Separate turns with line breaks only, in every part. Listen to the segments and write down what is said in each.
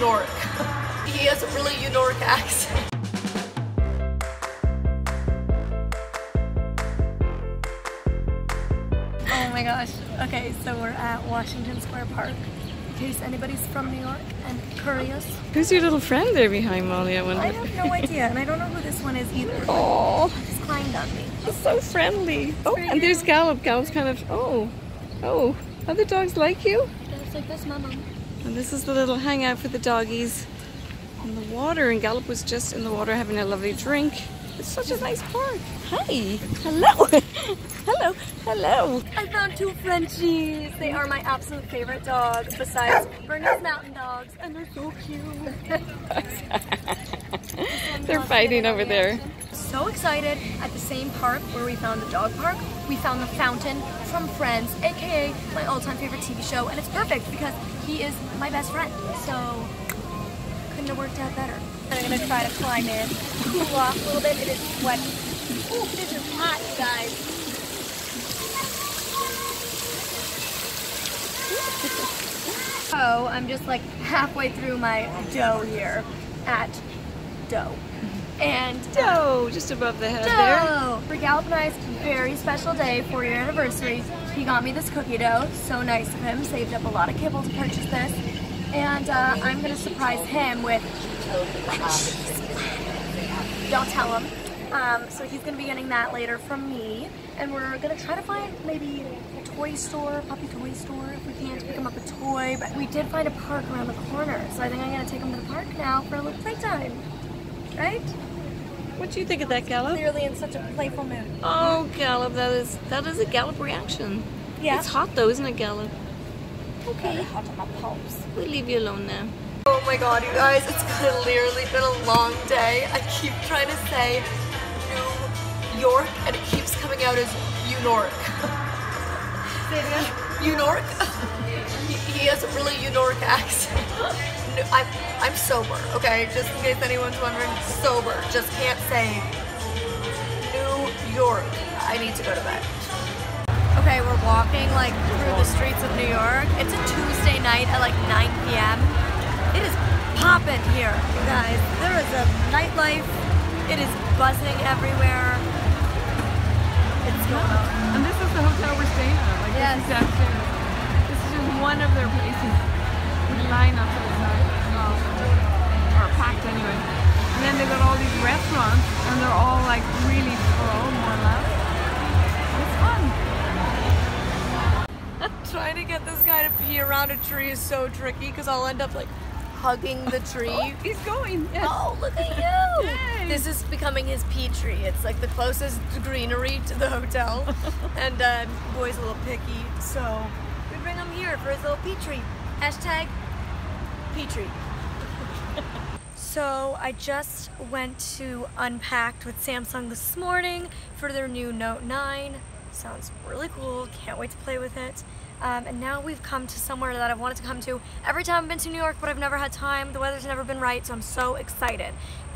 York. he has a really York accent. Oh my gosh. Okay, so we're at Washington Square Park. In case anybody's from New York and curious.
Who's your little friend there behind Molly? I wonder.
I have no idea, and I don't know who this one is either.
Oh,
Just climbed on me.
she's so friendly. Oh,
very
and there's Gallop. Gallop's kind of. Oh, oh. Other dogs like you?
It's like this, mama.
And this is the little hangout for the doggies in the water. And Gallop was just in the water having a lovely drink. It's such a nice park. Hi. Hello. hello. Hello.
I found two Frenchies. They are my absolute favorite dogs besides Bernese Mountain Dogs, and they're so cute.
They're fighting over there.
So excited at the same park where we found the dog park. We found the fountain from Friends, aka my all-time favorite TV show, and it's perfect because he is my best friend. So couldn't have worked out better. I'm gonna try to climb in, cool off a little bit. It is sweaty. Ooh, this is hot, you guys. So I'm just like halfway through my dough here at dough. And
Doe, just above the head there.
For I's very special day, four year anniversary, he got me this cookie dough. So nice of him. Saved up a lot of kibble to purchase this. And uh, I'm gonna surprise him with don't tell him. Um, so he's gonna be getting that later from me. And we're gonna try to find maybe a toy store, puppy toy store, if we can to pick him up a toy. But we did find a park around the corner. So I think I'm gonna take him to the park now for a little playtime. Right?
What do you think of that, Gallop?
Clearly in such a playful mood.
Oh, Gallop, that is that is a Gallop reaction.
Yeah.
It's hot though, isn't it, Gallop?
Okay. Hot on my pulse.
We'll leave you alone now.
Oh my god, you guys, it's clearly been a long day. I keep trying to say New York and it keeps coming out as Unork. Say it again. Unork? he, he has a really Unork accent. No, I'm, I'm sober, okay? Just in case anyone's wondering, sober. Just can't say New York. I need to go to bed. Okay, we're walking like through the streets of New York. It's a Tuesday night at like 9 p.m. It is popping here, you guys. There is a nightlife. It is buzzing everywhere. It's going on.
And this is the hotel we're staying at.
Yes.
this is. This is just one of their places. We line up to the side. Um, or packed anyway. And then they've got all these restaurants and they're all like really full, more or less. It's fun.
Trying to get this guy to pee around a tree is so tricky because I'll end up like hugging the tree.
He's going. Yes.
Oh, look at you!
Yay.
This is becoming his pea tree. It's like the closest greenery to the hotel. and uh, boy's a little picky, so we bring him here for his little pea tree. Hashtag pea tree. so I just went to Unpacked with Samsung this morning for their new Note 9. Sounds really cool. Can't wait to play with it. Um, and now we've come to somewhere that I've wanted to come to every time I've been to New York, but I've never had time. The weather's never been right, so I'm so excited.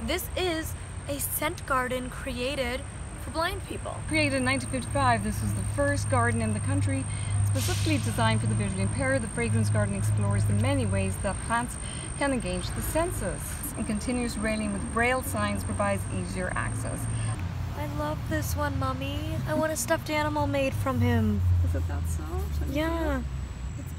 This is a scent garden created for blind people.
Created in 1955, this was the first garden in the country specifically designed for the visually impaired. The fragrance garden explores the many ways that plants can engage the senses. And continuous railing with braille signs provides easier access.
I love this one, Mommy. I want a stuffed animal made from him.
Is it that soft?
Yeah.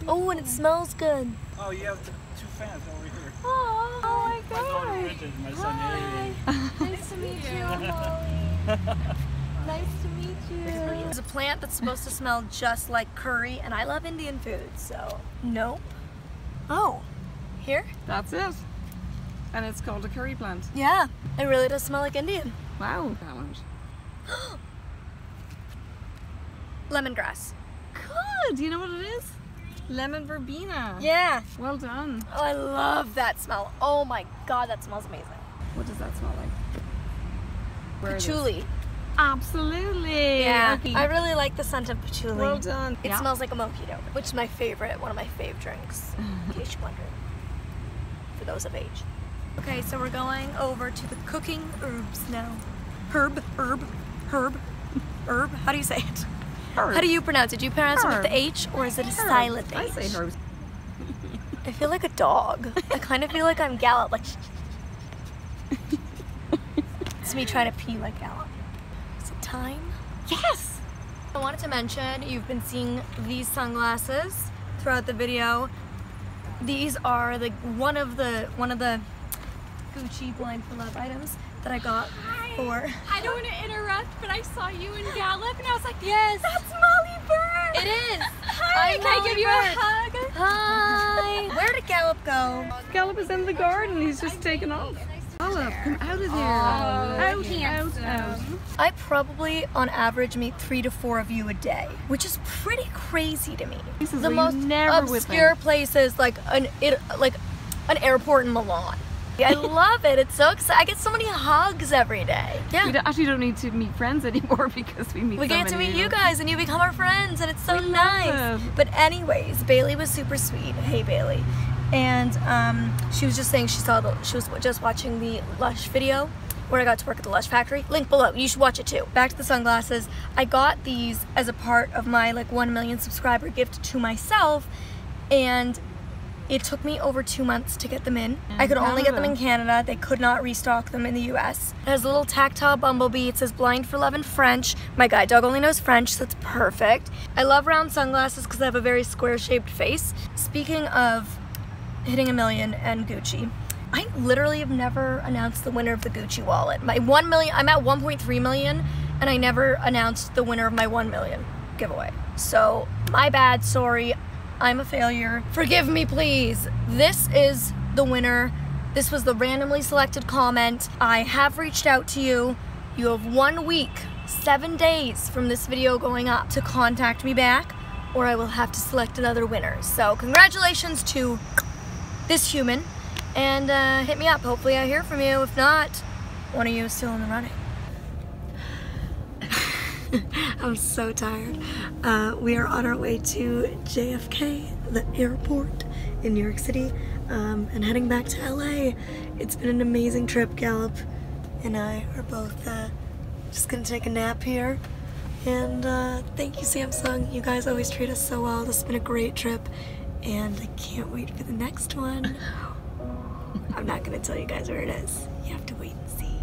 Oh, and it smells good.
Oh, you have two fans over here.
Oh, my
My daughter
God.
Bridget and my son
Hi.
Harry.
Nice to meet you, Molly. nice to meet you. There's a plant that's supposed to smell just like curry, and I love Indian food, so nope. Oh, here?
That's it. And it's called a curry plant.
Yeah, it really does smell like Indian.
Wow. Balance.
Lemongrass.
Good. You know what it is? Lemon verbena.
Yeah.
Well done.
Oh, I love that smell. Oh my god, that smells amazing.
What does that smell like? Where?
Patchouli.
Absolutely.
Yeah,
Okay.
I really like the scent of patchouli.
Well done.
It
Yeah.
smells like a mojito, which is my favorite, one of my fave drinks, in case you're wondering, for those of age. Okay, so we're going over to the cooking herbs now. Herb, herb, herb, herb. How do you say it?
Herb.
How do you pronounce it? Do you pronounce it with the H or is it a
Herb.
silent H?
I say herbs.
I feel like a dog. I kind of feel like I'm Gallop. Like, it's me trying to pee like Gallop. Is it time? Yes! I wanted to mention you've been seeing these sunglasses throughout the video. These are the one of the one of the Gucci Blind for Love items that I got for.
I don't want to interrupt, but I saw you in Gallop and I was like, yes,
That's Molly Burke.
it is.
Hi,
Hi, can I
Molly
give you
Burke.
a hug?
Hi. Where did Gallop go?
Gallop is in the garden. He's just taken off. Gallop, come out of there. Oh, out, out, out.
I probably, on average, meet three to four of you a day, which is pretty crazy to me.
Places
the most
never
obscure places, like an it, like an airport in Milan. I love it. It's so exciting. I get so many hugs every day. Yeah.
We don't- actually don't need to meet friends anymore because we meet
We
so
get to meet you guys and you become our friends and it's so nice.
it.
But anyways, Bailey was super sweet. Hey Bailey. And um, she was just saying she saw the she was just watching the Lush video where I got to work at the Lush factory. Link below. You should watch it too. Back to the sunglasses. I got these as a part of my like 1 million subscriber gift to myself and it took me over two months to get them in. I could only get them in mm-hmm. Canada. They could not restock them in the US. It has a little tactile bumblebee. It says blind for love in French. My guide dog only knows French, so that's perfect. I love round sunglasses because I have a very square shaped face. Speaking of hitting a million and Gucci, I literally have never announced the winner of the Gucci wallet. My 1 million, I'm at 1.3 million, and I never announced the winner of my 1 million giveaway. So, my bad, sorry. I'm a failure. Forgive me, please. This is the winner. This was the randomly selected comment. I have reached out to you. You have one week, seven days from this video going up to contact me back, or I will have to select another winner. So, congratulations to this human and uh, hit me up. Hopefully, I hear from you. If not, one of you is still in the running. I'm so tired. Uh, we are on our way to JFK, the airport in New York City, um, and heading back to LA. It's been an amazing trip. Gallop and I are both uh, just gonna take a nap here. And uh, thank you, Samsung. You guys always treat us so well. This has been a great trip, and I can't wait for the next one. I'm not gonna tell you guys where it is. You have to wait and see.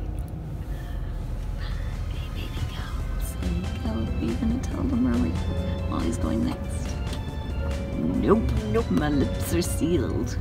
Gallop, are you gonna tell them where we, Molly's going next? Nope. Nope. My lips are sealed.